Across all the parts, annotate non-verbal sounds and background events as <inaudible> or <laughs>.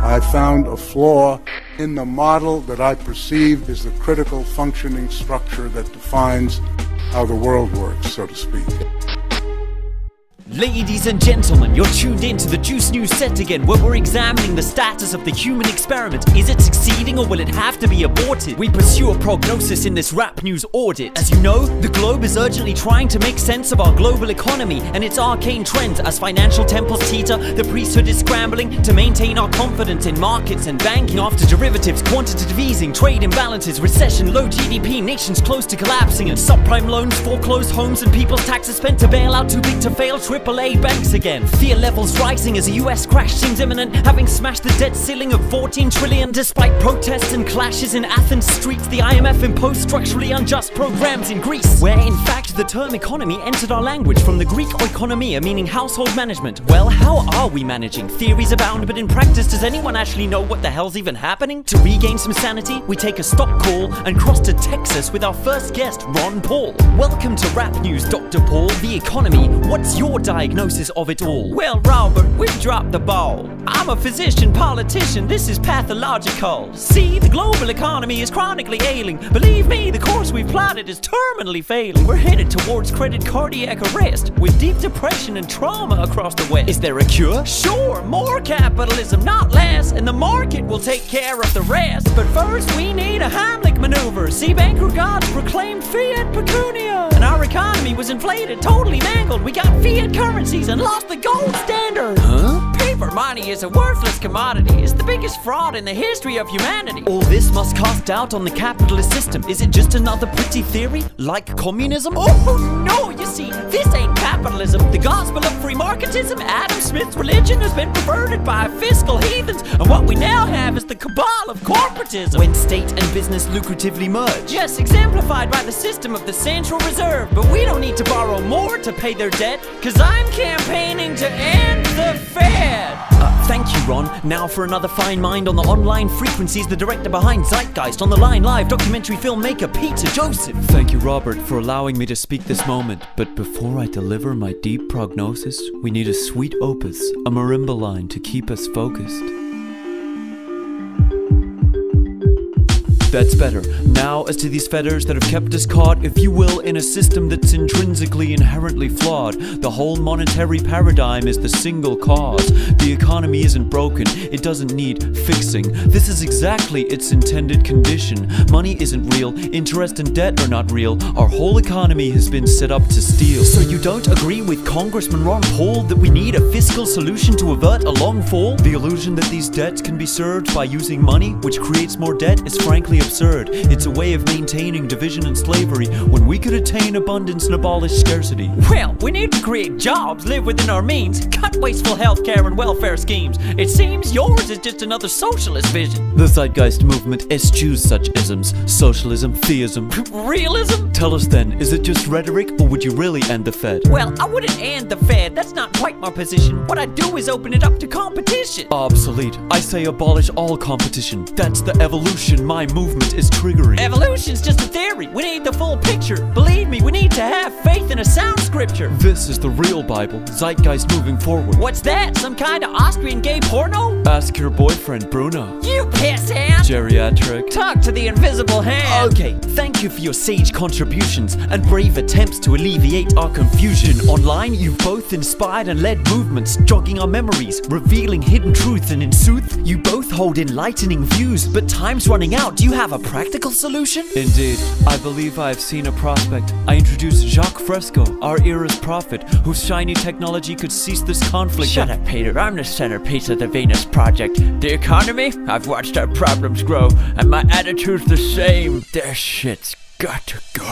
I found a flaw in the model that I perceived as the critical functioning structure that defines how the world works, so to speak. Ladies and gentlemen, you're tuned in to the Juice News set again, where we're examining the status of the human experiment. Is it succeeding or will it have to be aborted? We pursue a prognosis in this rap news audit. As you know, the globe is urgently trying to make sense of our global economy and its arcane trends. As financial temples teeter, the priesthood is scrambling to maintain our confidence in markets and banking. After derivatives, quantitative easing, trade imbalances, recession, low GDP, nations close to collapsing, and subprime loans, foreclosed homes, and people's taxes spent to bail out too big to fail. AAA banks again. Fear levels rising as a US crash seems imminent, having smashed the debt ceiling of 14 trillion. Despite protests and clashes in Athens streets, the IMF imposed structurally unjust programs in Greece, where in fact the term economy entered our language from the Greek oikonomia, meaning household management. Well, how are we managing? Theories abound, but in practice, does anyone actually know what the hell's even happening? To regain some sanity, we take a stop call and cross to Texas with our first guest, Ron Paul. Welcome to Rap News, Dr. Paul. The economy. What's your diagnosis of it all? Well, Robert, we've dropped the ball. I'm a physician, politician, this is pathological. See, the global economy is chronically ailing. Believe me, the course we've plotted is terminally failing. We're headed towards credit cardiac arrest with deep depression and trauma across the West. Is there a cure? Sure, more capitalism, not less, and the market will take care of the rest. But first, we need a Heimlich maneuver. See, banker gods proclaimed fiat pecunia, and our economy was inflated, totally mangled. We got fiat currencies and lost the gold standard. Huh? Money is a worthless commodity. It's the biggest fraud in the history of humanity. All this must cast doubt on the capitalist system. Is it just another pretty theory, like communism? Oh no, you see, this ain't capitalism. The gospel of free marketism, Adam Smith's religion has been perverted by fiscal heathens, and what we now have is the cabal of corporatism. When state and business lucratively merge. Yes, exemplified by the system of the Central Reserve. But we don't need to borrow more to pay their debt, cause I'm campaigning to end the Fed. Uh, thank you, Ron. Now for another fine mind on the online frequencies, the director behind Zeitgeist on the line live, documentary filmmaker Peter Joseph. Thank you, Robert, for allowing me to speak this moment. But before I deliver my deep prognosis, we need a sweet opus, a marimba line to keep us focused. That's better. Now, as to these fetters that have kept us caught, if you will, in a system that's intrinsically inherently flawed, the whole monetary paradigm is the single cause. The economy isn't broken, it doesn't need fixing. This is exactly its intended condition. Money isn't real, interest and debt are not real. Our whole economy has been set up to steal. So you don't agree with Congressman Ron Paul that we need a fiscal solution to avert a long fall? The illusion that these debts can be served by using money, which creates more debt, is frankly absurd. It's a way of maintaining division and slavery when we could attain abundance and abolish scarcity. Well, we need to create jobs, live within our means, cut wasteful healthcare and welfare schemes. It seems yours is just another socialist vision. The Zeitgeist movement eschews such isms socialism, theism. <laughs> Realism? Tell us then, is it just rhetoric or would you really end the Fed? Well, I wouldn't end the Fed. That's not quite my position. What I'd do is open it up to competition. Obsolete. I say abolish all competition. That's the evolution my movement is triggering. Evolution's just a theory. We need the full picture. Believe me, we need to have faith in a sound scripture. This is the real Bible, Zeitgeist moving forward. What's that? Some kind of Austrian gay porno? Ask your boyfriend, Bruno. You pissant! Geriatric. Talk to the invisible hand. Okay, thank you for your sage contributions and brave attempts to alleviate our confusion. Online, you've both inspired and led movements, jogging our memories, revealing hidden truths, and in sooth, you both hold enlightening views. But time's running out. Do you have a practical solution? Indeed, I believe I have seen a prospect. I introduce Jacques Fresco, our era's prophet, whose shiny technology could cease this conflict. Shut up, Peter. I'm the centerpiece of the Venus Project. The economy? I've watched our problems grow, and my attitude's the same. Their shit's got to go.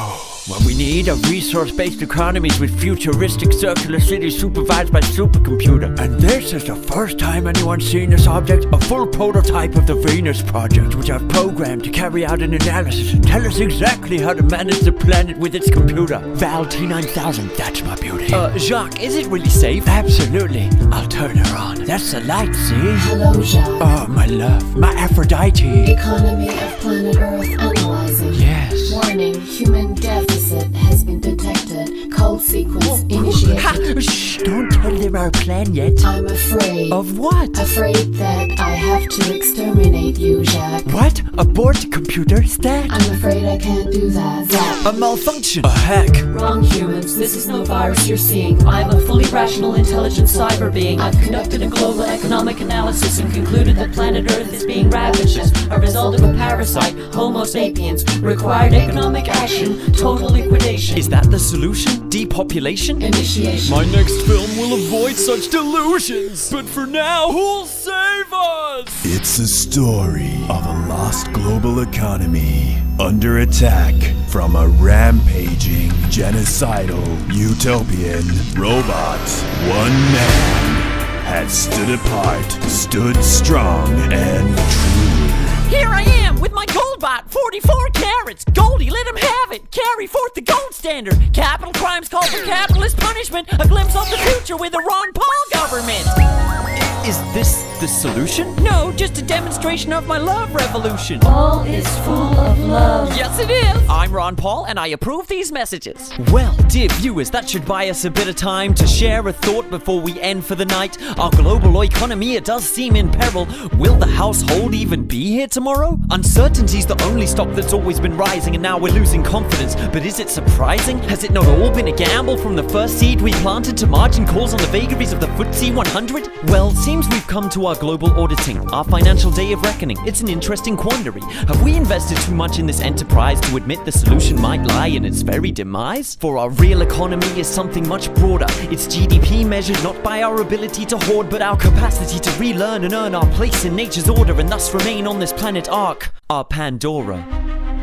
What we need are resource-based economies with futuristic circular cities supervised by supercomputer. And this is the first time anyone's seen this object, a full prototype of the Venus Project, which I've programmed to carry out an analysis and tell us exactly how to manage the planet with its computer. Val T9000, that's my beauty. Uh, Jacques, is it really safe? Absolutely. I'll turn her on. That's the light, see? Hello, Jacques. Oh, my love. My Aphrodite. Economy of planet Earth analyzing. Yes. Warning, human deficit has been detected. Code sequence initiated. Ha! Shh, don't tell them our plan yet. I'm afraid. Of what? Afraid that I have to exterminate you, Jacques. What? Abort computer stack? I'm afraid I can't do that. Jacques. A malfunction. A hack. Wrong humans, this is no virus you're seeing. I'm a fully rational, intelligent cyber being. I've conducted a global economic analysis and concluded that planet Earth is being ravaged as a result of a parasite, Homo sapiens. Required economic action, total liquidation. Is that the solution? Depopulation? Initiation. My next film will avoid such delusions. But for now, who'll save us? It's a story of a lost global economy under attack from a rampaging, genocidal, utopian robot. One man had stood apart, stood strong and true. Here I am with my gold bot, 44 carats. Goldie, let him have it. Carry forth the gold standard. Capital crimes call for capitalist punishment. A glimpse of the future with a Ron Paul government. Is this the solution? No, just a demonstration of my love revolution. All is full of love. Yes, it is. I'm Ron Paul, and I approve these messages. Well, dear viewers, that should buy us a bit of time to share a thought before we end for the night. Our global economy, it does seem in peril. Will the household even be here tomorrow? Uncertainty's the only stock that's always been rising, and now we're losing confidence. But is it surprising? Has it not all been a gamble from the first seed we planted to margin calls on the vagaries of the FTSE 100? Well, seems we've come to our global auditing, our financial day of reckoning. It's an interesting quandary. Have we invested too much in this enterprise to admit the solution might lie in its very demise? For our real economy is something much broader. It's GDP measured not by our ability to hoard, but our capacity to relearn and earn our place in nature's order and thus remain on this planet Ark, our Pandora.